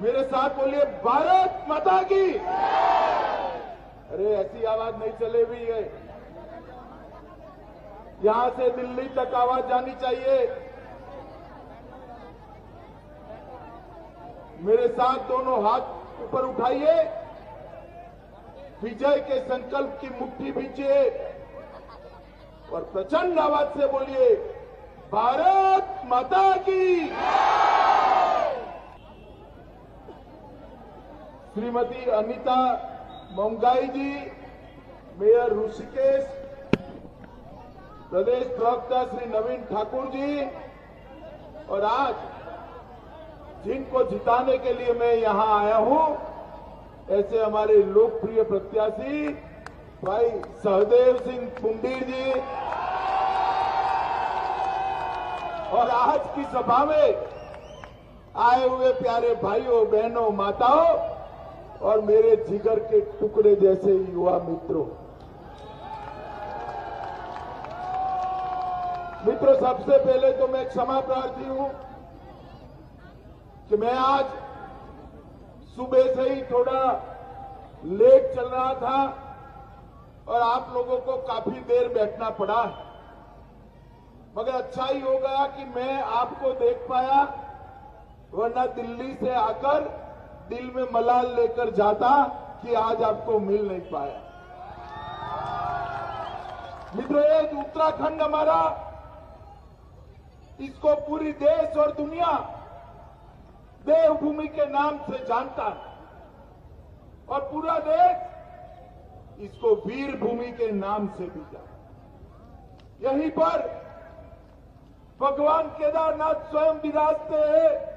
मेरे साथ बोलिए, भारत माता की। अरे, ऐसी आवाज़ नहीं चले भी है यहाँ से दिल्ली तक आवाज़ जानी चाहिए। मेरे साथ दोनों हाथ ऊपर उठाइए। विजय के संकल्प की मुट्ठी भींचिए और प्रचंड आवाज़ से बोलिए, भारत माता की। श्रीमती अनीता मोंगाई जी मेयर ऋषिकेश, प्रदेश प्रवक्ता श्री नवीन ठाकुर जी और आज जिनको जिताने के लिए मैं यहाँ आया हूँ, ऐसे हमारे लोकप्रिय प्रत्याशी भाई सहदेव सिंह पुंडीर जी। और आज की सभा में आए हुए प्यारे भाइयों, बहनों, माताओं और मेरे जिगर के टुकड़े जैसे युवा मित्रों। मित्रों, सबसे पहले तो मैं क्षमा प्रार्थी हूँ कि मैं आज सुबह से ही थोड़ा लेट चल रहा था और आप लोगों को काफ़ी देर बैठना पड़ा। मगर अच्छा ही हो गया कि मैं आपको देख पाया, वरना दिल्ली से आकर दिल में मलाल लेकर जाता कि आज आपको मिल नहीं पाया। मित्रों ये उत्तराखंड हमारा, इसको पूरी देश और दुनिया देवभूमि के नाम से जानता है और पूरा देश इसको वीर भूमि के नाम से भी जानता यहीं पर भगवान केदारनाथ स्वयं विराजते हैं।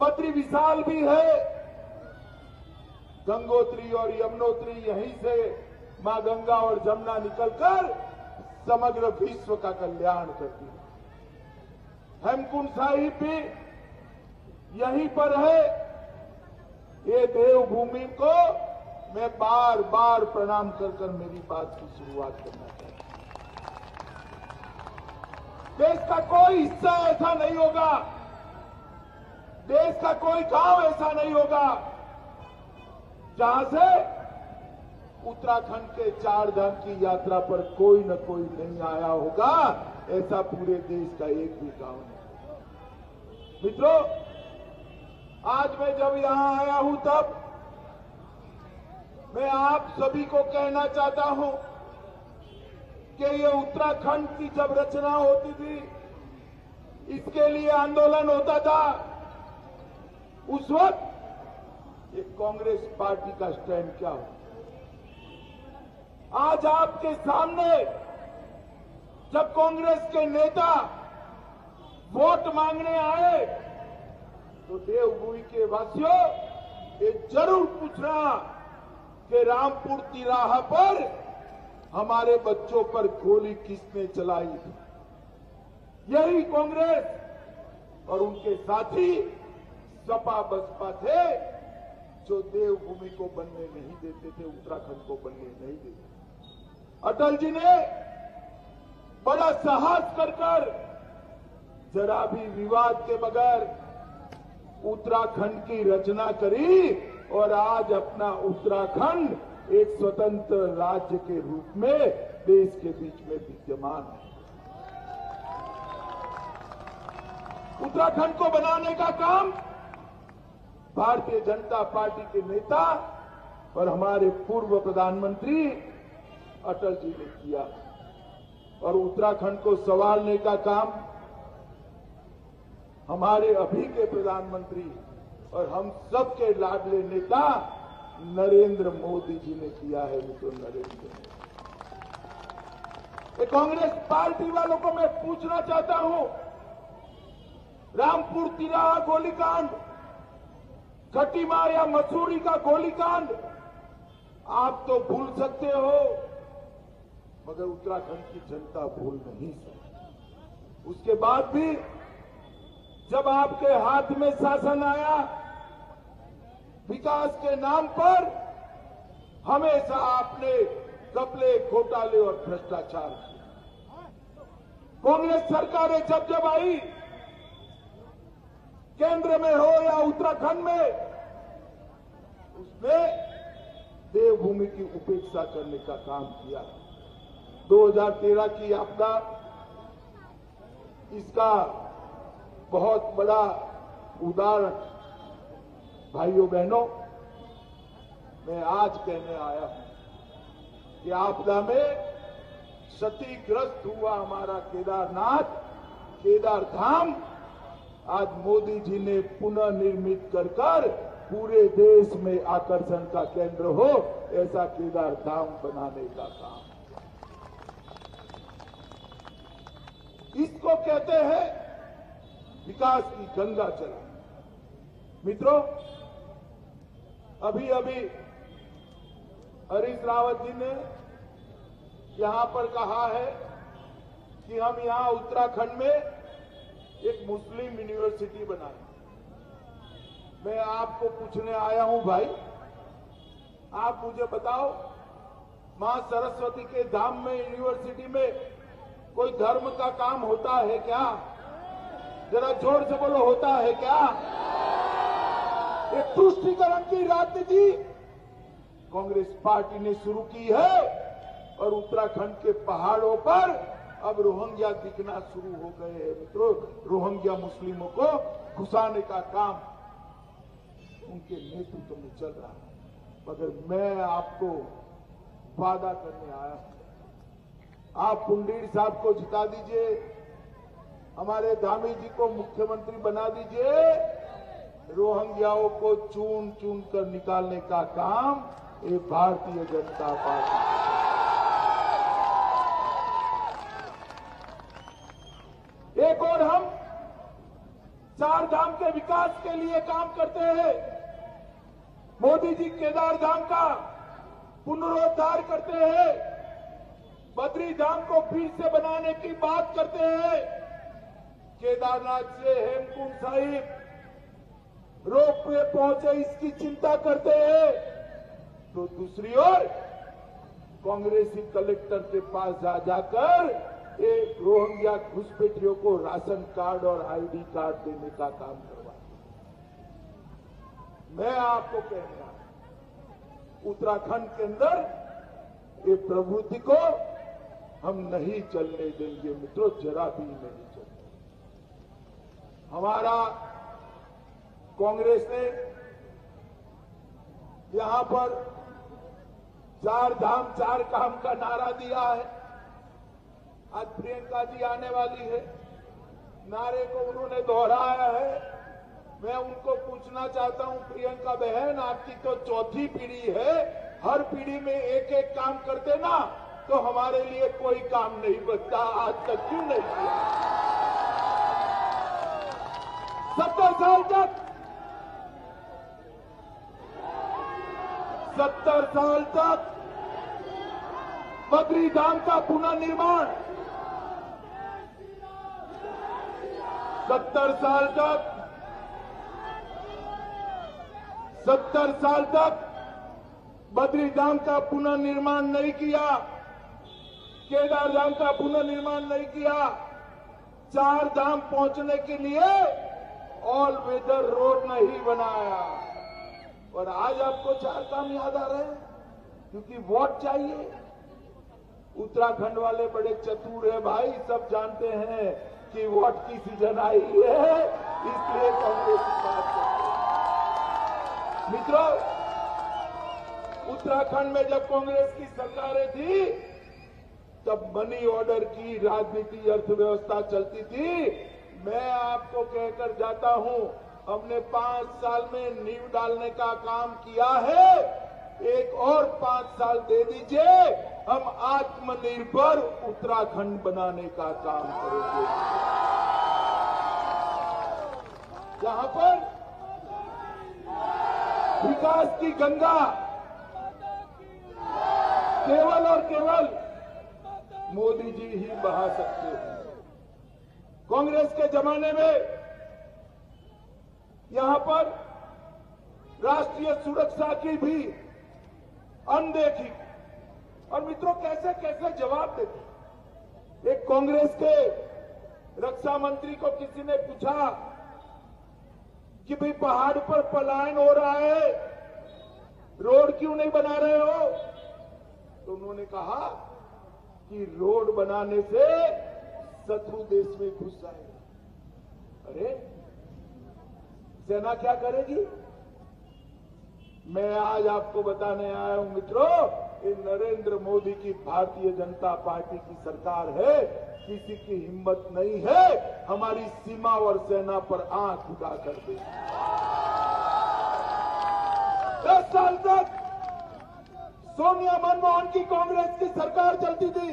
बद्री विशाल भी है। गंगोत्री और यमुनोत्री यहीं से माँ गंगा और जमुना निकलकर समग्र विश्व का कल्याण करती है। हेमकुंड साहिब भी यहीं पर है। ये देवभूमि को मैं बार बार प्रणाम कर कर मेरी बात की शुरुआत करना चाहता हूँ। देश का कोई हिस्सा ऐसा नहीं होगा देश का कोई गाँव ऐसा नहीं होगा जहाँ से उत्तराखंड के चार धाम की यात्रा पर कोई न कोई नहीं आया होगा। ऐसा पूरे देश का एक भी गाँव नहीं मित्रों, आज मैं जब यहाँ आया हूँ तब मैं आप सभी को कहना चाहता हूँ कि ये उत्तराखंड की जब रचना होती थी, इसके लिए आंदोलन होता था। उस वक्त ये कांग्रेस पार्टी का स्टैंड क्या हो? आज आपके सामने जब कांग्रेस के नेता वोट मांगने आए तो देवभूमि के वासियों, ये ज़रूर पूछना कि रामपुर तिराहा पर हमारे बच्चों पर गोली किसने चलाई? यही कांग्रेस और उनके साथी सपा बसपा थे जो देवभूमि को बनने नहीं देते थे, उत्तराखंड को बनने नहीं देते अटल जी ने बड़ा साहस कर कर, जरा भी विवाद के बगैर उत्तराखंड की रचना करी, और आज अपना उत्तराखंड एक स्वतंत्र राज्य के रूप में देश के बीच में विद्यमान है। उत्तराखंड को बनाने का काम भारतीय जनता पार्टी के नेता और हमारे पूर्व प्रधानमंत्री अटल जी ने किया। और उत्तराखंड को संवारने का काम हमारे अभी के प्रधानमंत्री और हम सबके लाडले नेता नरेंद्र मोदी जी ने किया है, मित्रों नरेंद्र। कांग्रेस पार्टी वालों को मैं पूछना चाहता हूँ, रामपुर तिराहा गोलीकांड खटीमा या मसूरी का गोलीकांड। आप तो भूल सकते हो, मगर उत्तराखंड की जनता भूल नहीं सकती। उसके बाद भी जब आपके हाथ में शासन आया, विकास के नाम पर हमेशा आपने कपले घोटाले और भ्रष्टाचार किया। कांग्रेस सरकारें जब जब आई, केंद्र में हो या उत्तराखंड में उसने देवभूमि की उपेक्षा करने का काम किया। 2013 की आपदा इसका बहुत बड़ा उदाहरण। भाइयों, बहनों, मैं आज कहने आया हूँ कि आपदा में क्षतिग्रस्त हुआ हमारा केदारनाथ केदार धाम आज मोदी जी ने पुनर्निर्मित कर कर पूरे देश में आकर्षण का केंद्र हो, ऐसा केदार धाम बनाने का काम। इसको कहते हैं विकास की गंगा चला मित्रों अभी अभी हरीश रावत जी ने यहाँ पर कहा है कि हम यहाँ उत्तराखंड में एक मुस्लिम यूनिवर्सिटी बनाए। मैं आपको पूछने आया हूँ भाई। आप मुझे बताओ, माँ सरस्वती के धाम में यूनिवर्सिटी में कोई धर्म का काम होता है क्या? जरा ज़ोर से बोलो, होता है क्या? एक तुष्टिकरण की राजनीति कांग्रेस पार्टी ने शुरू की है और उत्तराखंड के पहाड़ों पर अब रोहिंग्या दिखना शुरू हो गए हैं। मित्रों, रोहिंग्या मुस्लिमों को घुसाने का काम उनके नेतृत्व में चल रहा है। मगर मैं आपको वादा करने आया हूँ। आप पुंडीर साहब को जिता दीजिए। हमारे धामी जी को मुख्यमंत्री बना दीजिए। रोहंग्याओं को चून चून कर निकालने का काम ये भारतीय जनता पार्टी एक और हम चार धाम के विकास के लिए काम करते हैं। मोदी जी केदार धाम का पुनरुद्धार करते हैं। बद्री धाम को फिर से बनाने की बात करते हैं। केदारनाथ से हेमकुंड साहिब रोप पे पहुँचे, इसकी चिंता करते हैं। तो दूसरी ओर कांग्रेसी कलेक्टर के पास जा जाकर एक रोहिंग्या घुसपैठियों को राशन कार्ड और आईडी कार्ड देने का काम करवा मैं आपको कह रहा उत्तराखंड के अंदर ये प्रवृत्ति को हम नहीं चलने देंगे, मित्रों, जरा भी नहीं चलने हमारा कांग्रेस ने यहाँ पर चार धाम, चार काम का नारा दिया है। आज प्रियंका जी आने वाली है। नारे को उन्होंने दोहराया है। मैं उनको पूछना चाहता हूँ, प्रियंका बहन, आपकी तो चौथी पीढ़ी है, हर पीढ़ी में एक एक काम करते ना तो हमारे लिए कोई काम नहीं बचता आज तक क्यों नहीं किया? सत्तर साल तक। सत्तर साल तक। बद्री धाम का पुनर्निर्माण। सत्तर साल तक। सत्तर साल तक बद्री धाम का पुनर्निर्माण नहीं किया, केदार धाम का पुनर्निर्माण नहीं किया, चार धाम पहुँचने के लिए ऑल वेदर रोड नहीं बनाया। और आज आपको चार काम याद आ रहे हैं, क्योंकि वोट चाहिए। उत्तराखंड वाले बड़े चतुर है भाई, सब जानते हैं कि वोट की सीज़न आई है, इसलिए कांग्रेस की बात मित्रों, उत्तराखंड में जब कांग्रेस की सरकारें थी, तब मनी ऑर्डर की राजनीति अर्थव्यवस्था चलती थी। मैं आपको कहकर जाता हूँ, हमने पाँच साल में नींव डालने का काम किया है। एक और पाँच साल दे दीजिए, हम आत्मनिर्भर उत्तराखंड बनाने का काम करेंगे। जहाँ पर विकास की गंगा केवल और केवल मोदी जी ही बहा सकते हैं। कांग्रेस के जमाने में यहाँ पर राष्ट्रीय सुरक्षा की भी अनदेखी और मित्रों, कैसे कैसे जवाब देते एक कांग्रेस के रक्षा मंत्री को किसी ने पूछा कि भाई पहाड़ पर पलायन हो रहा है। रोड क्यों नहीं बना रहे हो? तो उन्होंने कहा कि रोड बनाने से शत्रु देश में घुस जाएगा। अरे, सेना क्या करेगी? मैं आज आपको बताने आया हूँ, मित्रों नरेंद्र मोदी की भारतीय जनता पार्टी की सरकार है। किसी की हिम्मत नहीं है, हमारी सीमा और सेना पर आँख उठा कर दे दस साल तक सोनिया मनमोहन की कांग्रेस की सरकार चलती थी।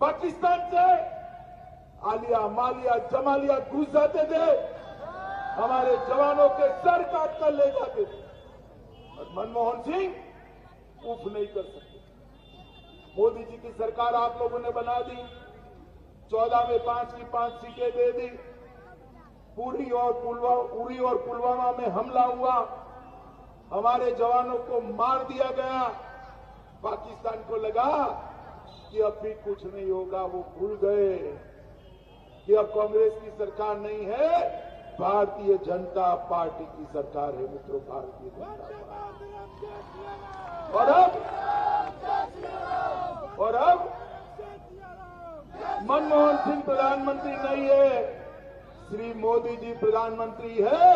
पाकिस्तान से आलिया, मालिया, जमालिया घुस जाते थे। हमारे जवानों के सर काट कर ले जाते थे। और मनमोहन सिंह उफ नहीं कर सकते। मोदी जी की सरकार आप लोगों ने बना दी। चौदह में पाँच की पाँच सीटें दे दी। पूरी और पुलवामा उरी और पुलवामा में हमला हुआ। हमारे जवानों को मार दिया गया। पाकिस्तान को लगा कि अब भी कुछ नहीं होगा, वो भूल गए कि अब कांग्रेस की सरकार नहीं है। भारतीय जनता पार्टी की सरकार है, मित्रों, भारतीय जनता पार्टी। और अब और अब मनमोहन सिंह प्रधानमंत्री नहीं है। श्री मोदी जी प्रधानमंत्री है।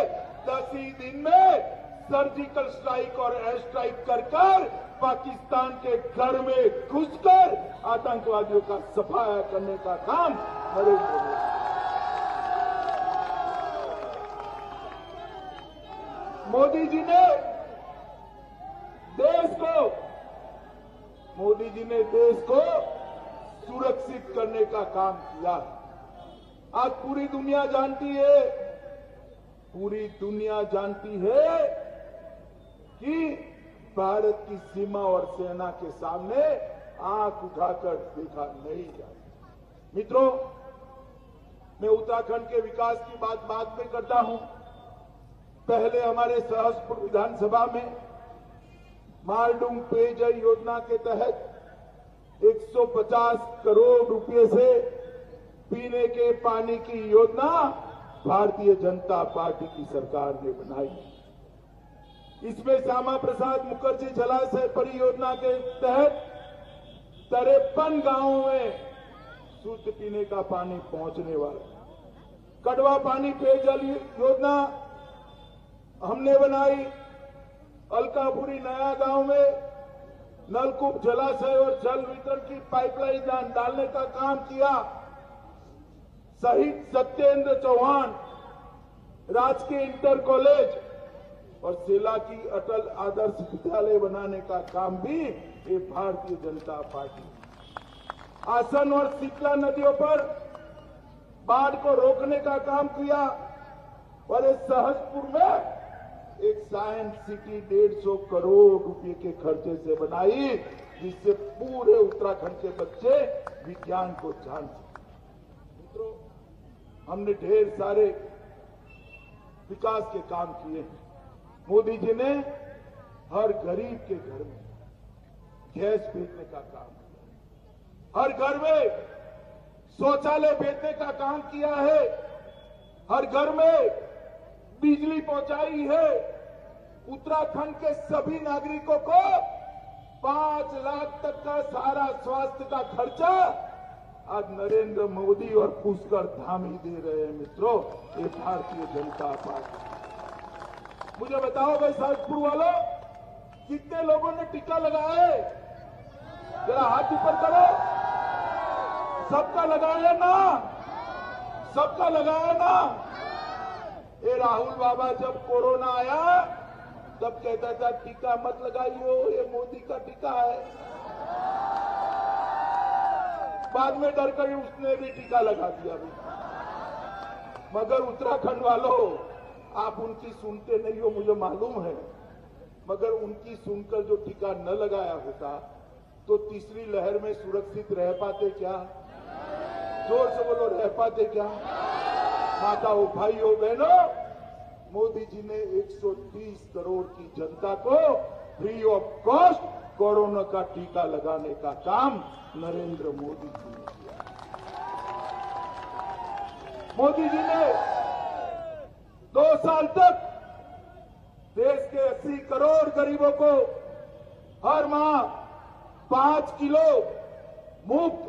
दस ही दिन में सर्जिकल स्ट्राइक और एयर स्ट्राइक कर कर पाकिस्तान के घर में घुसकर आतंकवादियों का सफाया करने का काम नरेंद्र मोदी मोदी जी ने देश को मोदी जी ने देश को सुरक्षित करने का काम किया। है आज पूरी दुनिया जानती है, पूरी दुनिया जानती है कि भारत की सीमा और सेना के सामने आँख उठाकर देखा नहीं जाता। मित्रों, मैं उत्तराखंड के विकास की बात बाद में करता हूँ। पहले हमारे सहसपुर विधानसभा में मालडूम पेयजल योजना के तहत 150 करोड़ रुपए से पीने के पानी की योजना भारतीय जनता पार्टी की सरकार ने बनाई। इसमें श्यामा प्रसाद मुखर्जी जलाशय परियोजना के तहत तिरपन गाँवों में शुद्ध पीने का पानी पहुँचने वाला। कड़वा पानी पेयजल योजना हमने बनाई। अलकापुरी नया गाँव में नलकूप जलाशय और जल वितरण की पाइपलाइन डालने का काम किया। शहीद सत्येंद्र चौहान, राजकीय इंटर कॉलेज और सेला की अटल आदर्श विद्यालय बनाने का काम भी ये भारतीय जनता पार्टी। आसन और शीतला नदियों पर बाढ़ को रोकने का काम किया और इस सहजपुर में एक साइंस सिटी डेढ़ सौ करोड़ रुपए के खर्चे से बनाई, जिससे पूरे उत्तराखंड के बच्चे विज्ञान को जान सके। मित्रों, हमने ढेर सारे विकास के काम किए हैं। मोदी जी ने हर गरीब के घर में गैस भेजने का काम किया हर घर में शौचालय भेजने का काम किया है। हर घर में बिजली पहुंचाई है। उत्तराखंड के सभी नागरिकों को पाँच लाख तक का सारा स्वास्थ्य का खर्चा आज नरेंद्र मोदी और पुष्कर धाम ही दे रहे हैं, मित्रों, ये भारतीय जनता पार्टी। मुझे बताओ भाई सहजपुर वालों, कितने लोगों ने टीका लगाया है? जरा हाथ ऊपर करो। सबका लगाया ना? सबका लगाया ना? ये राहुल बाबा, जब कोरोना आया, तब कहता था, टीका मत लगाइयो, ये मोदी का टीका है। बाद में डर कर उसने भी टीका लगा दिया। भी मगर उत्तराखंड वालों, आप उनकी सुनते नहीं हो, मुझे मालूम है। मगर उनकी सुनकर जो टीका न लगाया होता तो तीसरी लहर में सुरक्षित रह पाते क्या? ज़ोर से बोलो, रह पाते क्या? माताओं भाइयों, बहनों। मोदी जी ने 130 करोड़ की जनता को फ्री ऑफ़ कॉस्ट कोरोना का टीका लगाने का काम नरेंद्र मोदी जी ने किया। मोदी जी ने दो साल तक देश के 80 करोड़ गरीबों को हर माह पाँच किलो मुफ़्त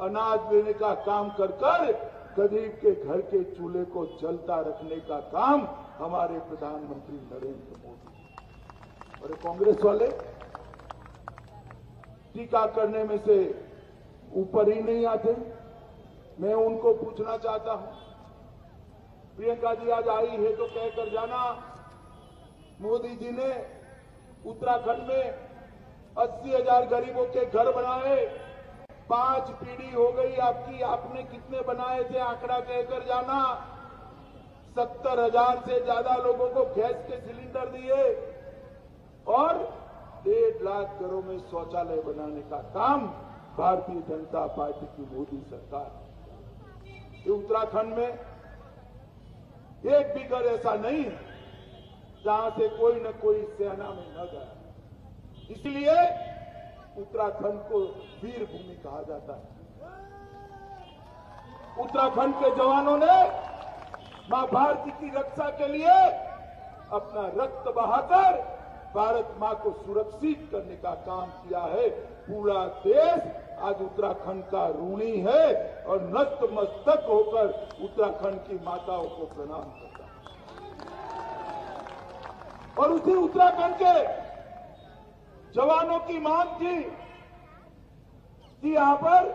अनाज देने का काम कर कर गरीब के घर के चूल्हे को जलता रखने का काम हमारे प्रधानमंत्री नरेंद्र मोदी और कांग्रेस वाले, टीका करने में से ऊपर ही नहीं आते। मैं उनको पूछना चाहता हूँ, प्रियंका जी आज आई है तो कह कर जाना, मोदी जी ने उत्तराखंड में अस्सी हज़ार गरीबों के घर बनाए। पाँच पीढ़ी हो गई आपकी। आपने कितने बनाए थे? आंकड़ा कहकर जाना। सत्तर हज़ार से ज़्यादा लोगों को गैस के सिलेंडर दिए और डेढ़ लाख घरों में शौचालय बनाने का काम भारतीय जनता पार्टी की मोदी सरकार ये उत्तराखंड में एक भी घर ऐसा नहीं है जहाँ से कोई न कोई सेना में न गया इसलिए उत्तराखंड को वीर भूमि कहा जाता है। उत्तराखंड के जवानों ने माँ भारती की रक्षा के लिए अपना रक्त बहाकर भारत माँ को सुरक्षित करने का काम किया है। पूरा देश आज उत्तराखंड का ऋणी है और नस्त मस्तक होकर उत्तराखंड की माताओं को प्रणाम करता है। और उसी उत्तराखंड के जवानों की मांग थी। कि यहाँ पर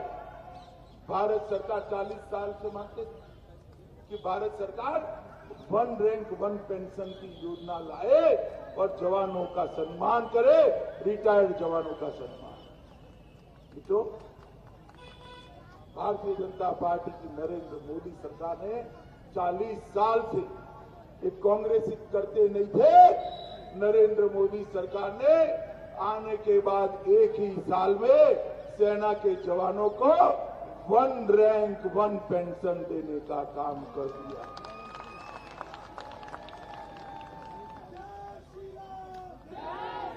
भारत सरकार 40 साल से मांगते थे कि भारत सरकार वन रैंक, वन पेंशन की योजना लाए और जवानों का सम्मान करे, रिटायर्ड जवानों का सम्मान। मित्रों, भारतीय जनता पार्टी की नरेंद्र मोदी सरकार ने 40 साल से एक कांग्रेस करते नहीं थे। नरेंद्र मोदी सरकार ने आने के बाद एक ही साल में सेना के जवानों को वन रैंक, वन पेंशन देने का काम कर दिया।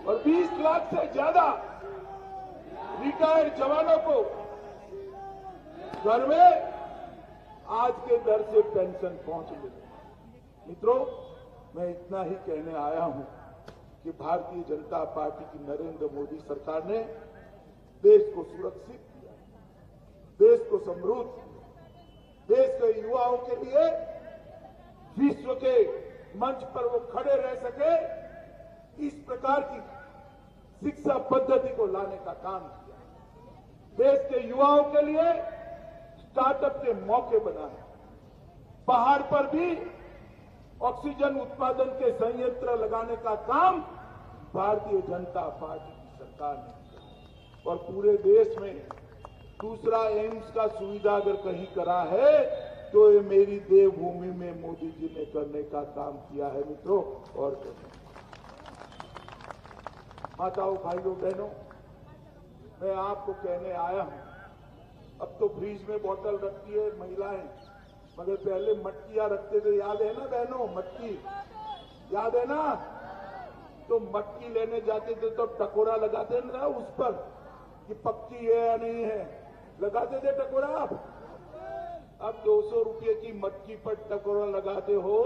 और 20 लाख से ज़्यादा रिटायर्ड जवानों को घर में आज के दर से पेंशन पहुँच गई। मित्रों, मैं इतना ही कहने आया हूँ। कि भारतीय जनता पार्टी की नरेंद्र मोदी सरकार ने देश को सुरक्षित किया, देश को समृद्ध किया। देश के युवाओं के लिए विश्व के मंच पर वो खड़े रह सके, इस प्रकार की शिक्षा पद्धति को लाने का काम किया। देश के युवाओं के लिए स्टार्टअप के मौके बनाए। पहाड़ पर भी ऑक्सीजन उत्पादन के संयंत्र लगाने का काम भारतीय जनता पार्टी की सरकार ने और पूरे देश में दूसरा एम्स का सुविधा अगर कहीं करा है तो ये मेरी देवभूमि में मोदी जी ने करने का काम किया है मित्रों, और माताओं, भाइयों, बहनों, मैं आपको कहने आया हूँ, अब तो फ्रीज में बोतल रखती है महिलाएँ, मगर पहले मटकियाँ रखते थे, याद है ना बहनों, मटकी? याद है ना? तो मटकी लेने जाते थे तो टकोरा लगाते ना उस पर कि पक्की है या नहीं है। लगाते थे टकोरा? आप अब दो सौ रुपये की मटकी पर टकोरा लगाते हो,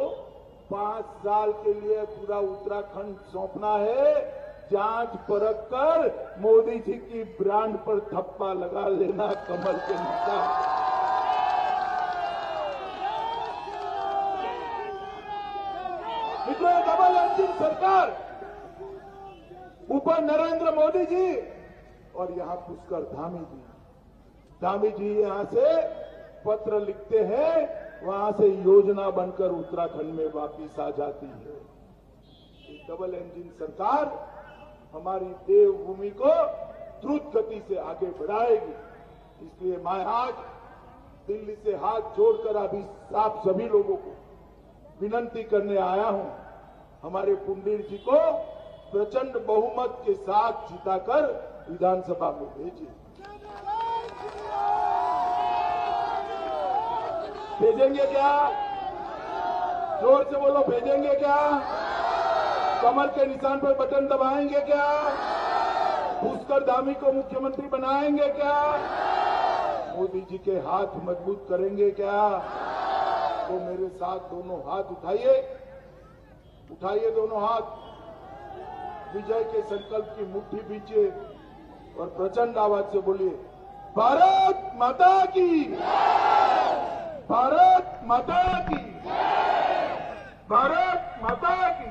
पाँच साल के लिए पूरा उत्तराखंड सौंपना है। जाँच परख कर मोदी जी की ब्रांड पर थप्पा लगा लेना कमल के निशान मित्रों, डबल इंजिन सरकार ऊपर नरेंद्र मोदी जी। और यहाँ पुष्कर धामी जी। धामी जी यहाँ से पत्र लिखते हैं, वहाँ से योजना बनकर उत्तराखंड में वापिस आ जाती है। डबल इंजिन सरकार हमारी देवभूमि को द्रुत गति से आगे बढ़ाएगी। इसलिए मैं आज दिल्ली से हाथ जोड़कर अभी आप सभी लोगों को विनंती करने आया हूँ, हमारे पुंडीर जी को प्रचंड बहुमत के साथ जिताकर विधानसभा में भेजिए भेजेंगे क्या? ज़ोर से बोलो, भेजेंगे क्या? कमर के निशान पर बटन दबाएँगे क्या? पुष्कर धामी को मुख्यमंत्री बनाएँगे क्या? मोदी जी के हाथ मज़बूत करेंगे क्या? तो मेरे साथ दोनों हाथ उठाइए। उठाइए दोनों हाथ। विजय के संकल्प की मुट्ठी बीचिए और प्रचंड आवाज़ से बोलिए, भारत माता की भारत माता की भारत माता की